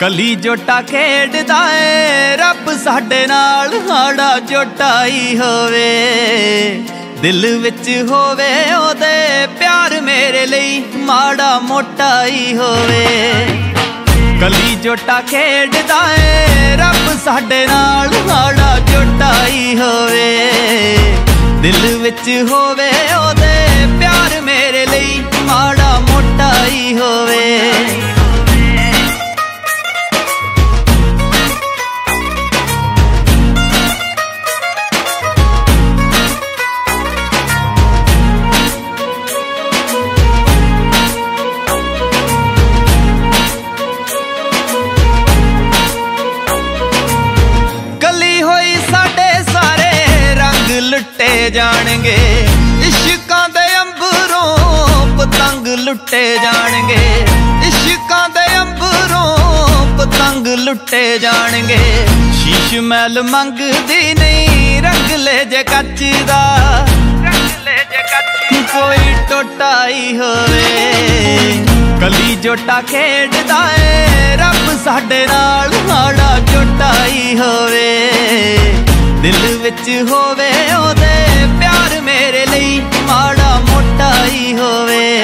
ਕਲੀ ਜੋਟਾ ਖੇਡਦਾ ਏ, ਰੱਬ ਸਾਡੇ ਨਾਲ ਹਾੜਾ ਜੋਟਾਈ ਹੋਵੇ। ਦਿਲ ਵਿੱਚ ਹੋਵੇ ਉਹਦੇ, ਪਿਆਰ ਮੇਰੇ ਲਈ ਮਾੜਾ ਮੋਟਾਈ ਹੋਵੇ। ਕਲੀ ਜੋਟਾ ਖੇਡਦਾ ਏ, ਰੱਬ ਸਾਡੇ ਨਾਲ ਹਾੜਾ ਜੋਟਾਈ ਹੋਵੇ। ਦਿਲ ਵਿੱਚ ਹੋਵੇ ਉਹਦੇ ਲੁੱਟੇ ਜਾਣਗੇ। ਇਸ਼ਕਾਂ ਦੇ ਅੰਬਰੋਂ ਪਤੰਗ ਲੁੱਟੇ ਜਾਣਗੇ। ਇਸ਼ਕਾਂ ਦੇ ਅੰਬਰੋਂ ਪਤੰਗ ਲੁੱਟੇ ਜਾਣਗੇ। ਸ਼ੀਸ਼ ਮਹਿਲ ਮੰਗਦੀ ਨਹੀਂ, ਰੰਗ ਲੈ ਜੇ ਕੱਚ ਦਾ। ਰੰਗ ਲੈ ਜੇ ਕੱਚ ਕੋਈ ਟੋਟਾਈ ਹੋਵੇ। ਕਲੀ ਜੋਟਾ ਖੇਡਦਾ ਏ, ਰੱਬ ਸਾਡੇ ਨਾਲ ਹਾੜਾ ਜੋਟਾਈ ਹੋਵੇ। ਦਿਲ ਵਿੱਚ ਹੋਵੇ ਉਹਦੇ ਪਿਆਰ ਮੇਰੇ ਲਈ ਮਾੜਾ ਮੋਟਾ ਮੋਟਾਈ ਹੋਵੇ।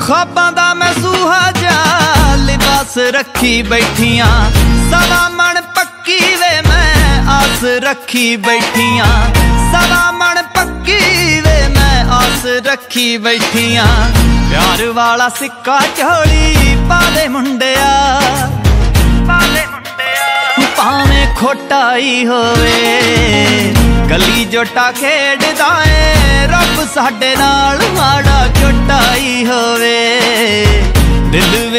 ਖਾਬਾਂ ਦਾ ਮੈਂ ਸੂਹਾ ਰੱਖੀ ਬੈਠੀਆਂ। ਸਵਾ ਮਣ ਪੱਕੀ ਵੇ, ਮੈਂ ਆਸ ਰੱਖੀ ਬੈਠੀਆਂ। ਸਵਾ ਮਣ ਪੱਕੀ ਵੇ, ਮੈਂ ਆਸ ਰੱਖੀ ਬੈਠੀਆਂ। ਪਿਆਰ ਵਾਲਾ ਸਿੱਕਾ ਝੋਲੀ ਪਾ ਮੁੰਡਿਆ। ਪਾ ਮੁੰਡਿਆ। ਭਾਵੇਂ ਖੋਟਾਈ ਹੋਵੇ, ਗਲੀ ਜੋਟਾ ਖੇਡਦਾ ਏ। ਰੱਬ ਸਾਡੇ ਨਾਲ ਮਾੜਾ ਜੋਟਾਈ ਹੋਵੇ।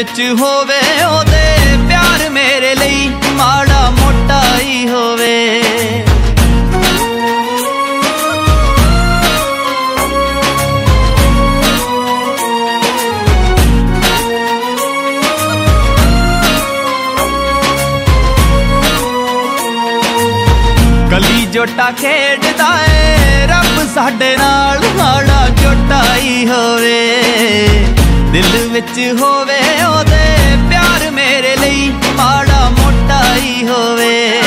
ਵਿੱਚ ਹੋਵੇ, ਉਹਦੇ ਪਿਆਰ ਮੇਰੇ ਲਈ ਮਾੜਾ ਮੋਟਾ ਹੀ ਹੋਵੇ। ਗਲੀ ਜੋਟਾ ਖੇਡਦਾ ਏ, ਰੱਬ ਸਾਡੇ ਨਾਲ ਮਾੜਾ ਹਾੜਾ ਹੀ ਹੋਵੇ। ਦਿਲ ਵਿੱਚ ਹੋਵੇ ਉਹਦੇ ਪਿਆਰ ਮੇਰੇ ਲਈ ਮਾੜਾ ਮੋਟਾ ਮੋਟਾਈ ਹੋਵੇ।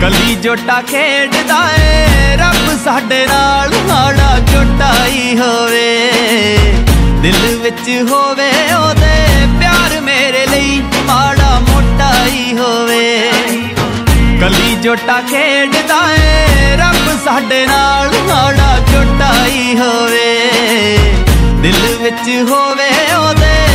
ਕਲੀ ਜੋਟਾ ਖੇਡਦਾ ਏ, ਰੱਬ ਸਾਡੇ ਨਾਲ ਮਾੜਾ ਹਾੜਾ ਜੋਟਾਈ ਹੋਵੇ। ਦਿਲ ਵਿੱਚ ਹੋਵੇ ਉਹਦੇ ਪਿਆਰ ਵਿੱਚ ਹੋਵੇ ਉਹਦੇ